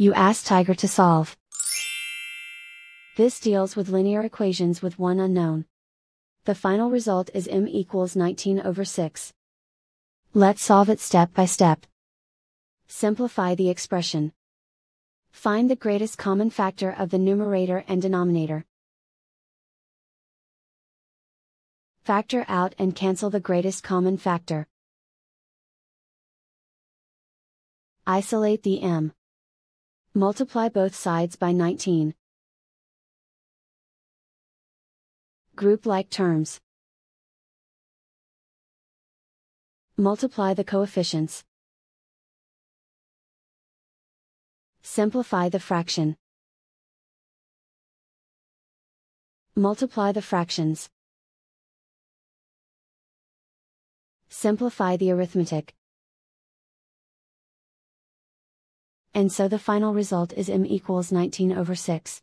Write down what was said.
You ask Tiger to solve. This deals with linear equations with one unknown. The final result is m equals 19 over 6. Let's solve it step by step. Simplify the expression. Find the greatest common factor of the numerator and denominator. Factor out and cancel the greatest common factor. Isolate the m. Multiply both sides by 19. Group like terms. Multiply the coefficients. Simplify the fraction. Multiply the fractions. Simplify the arithmetic. And so the final result is m equals 19 over 6.